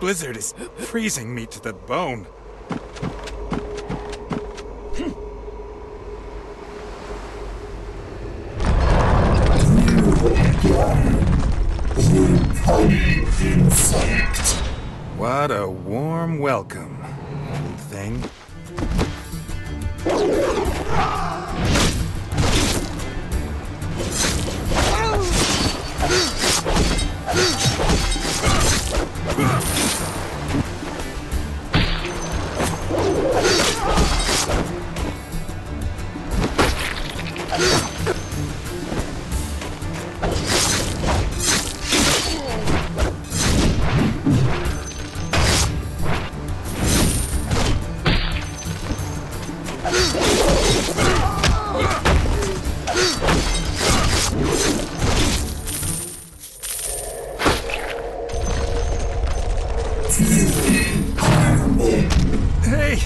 Blizzard is freezing me to the bone. What a warm welcome, old thing. Hey,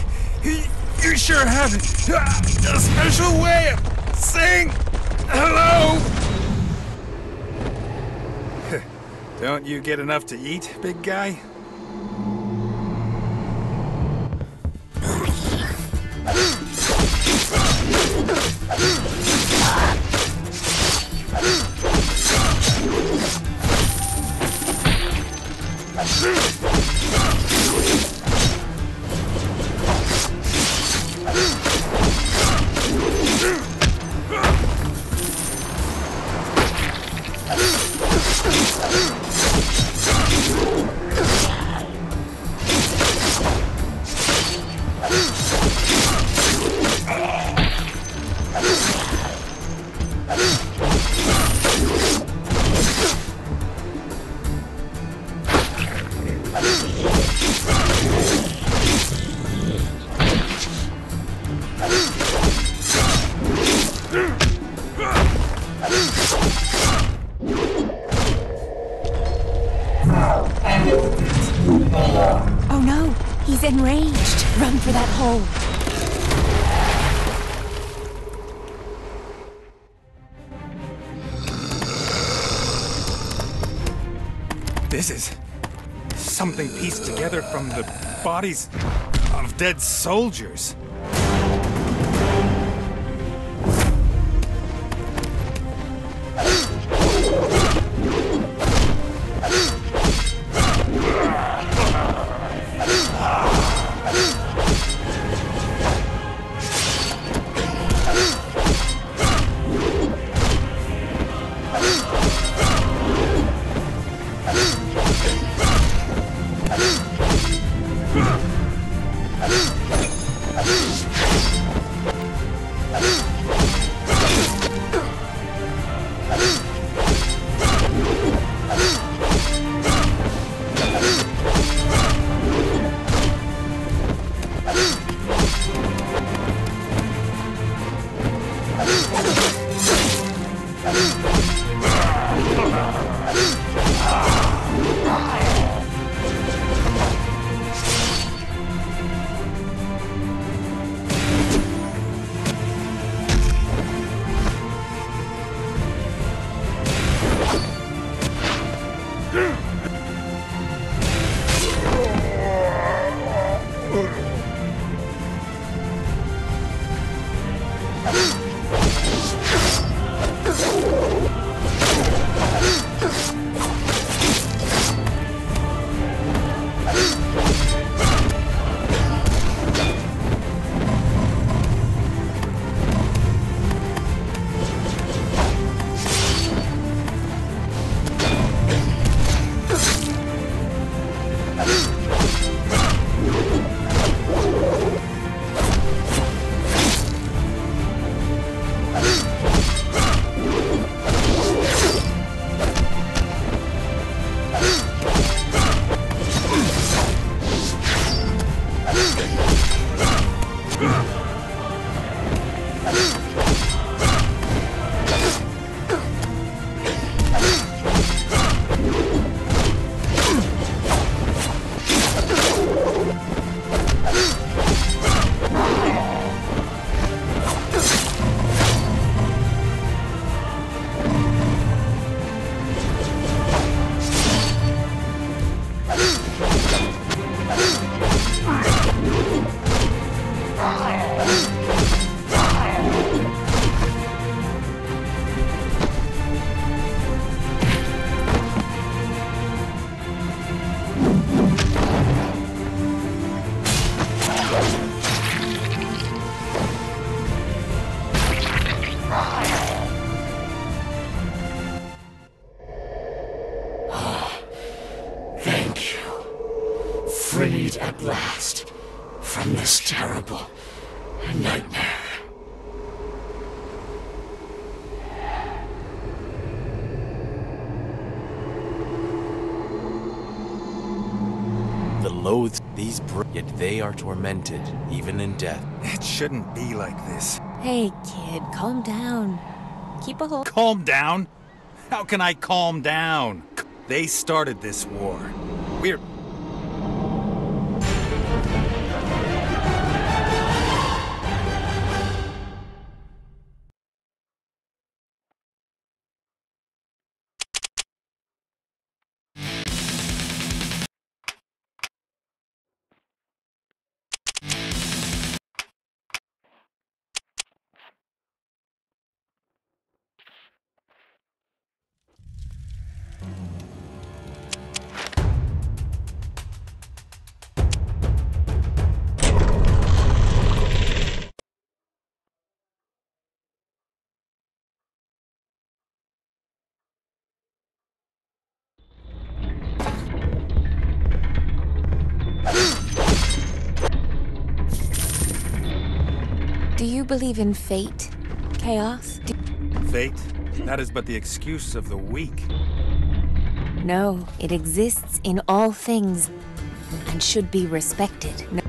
you sure have a special way of saying hello. Don't you get enough to eat, big guy? This is something pieced together from the bodies of dead soldiers. Let's go. Freed at last from this terrible nightmare. The loathes these br- yet they are tormented, even in death. It shouldn't be like this. Hey, kid, calm down. Keep a hold. Calm down? How can I calm down? They started this war. We're. You believe in fate? Chaos? Do- Fate? That is but the excuse of the weak. no, it exists in all things and should be respected. No-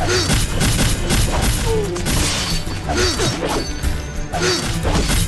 Ugh! Let's go.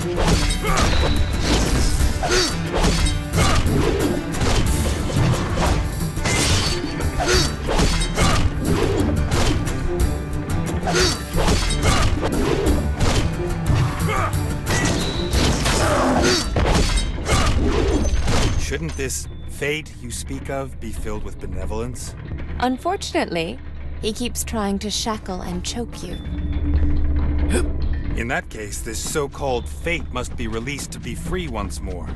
Shouldn't this fate you speak of be filled with benevolence? Unfortunately, he keeps trying to shackle and choke you. In that case, this so called fate must be released to be free once more.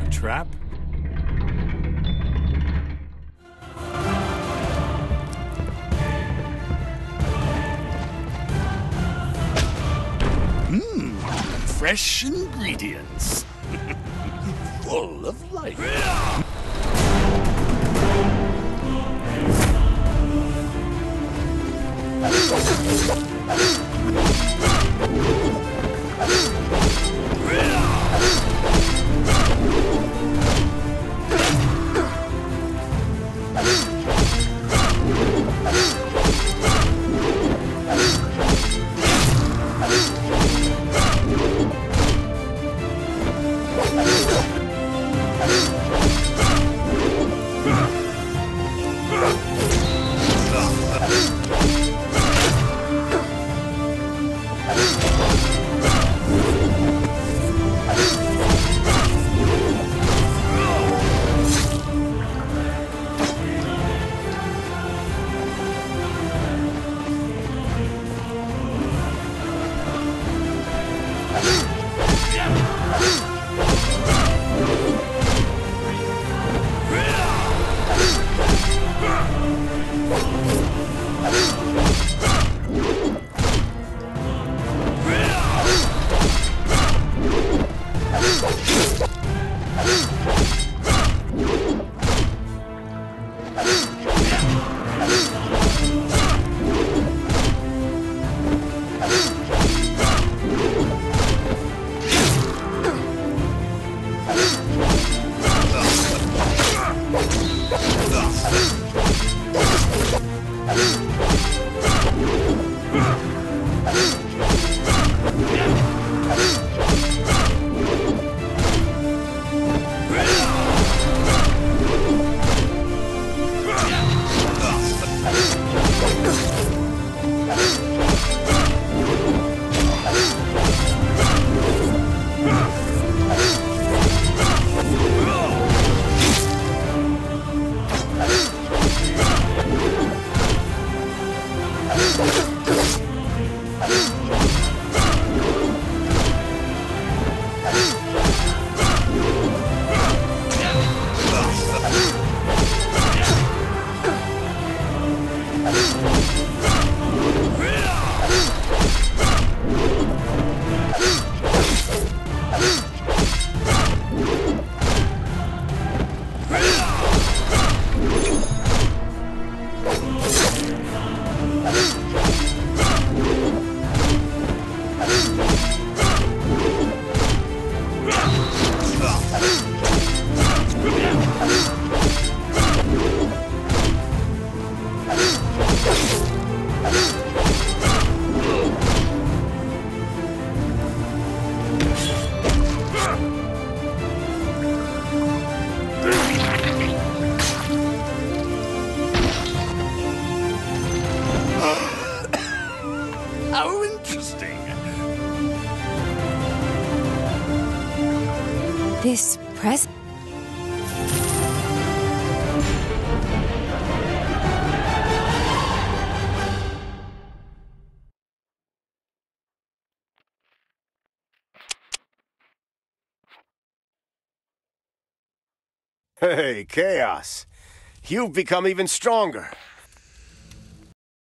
A trap? Mmm, Fresh ingredients. Full of life. How interesting. This press. Hey, Chaos. You've become even stronger.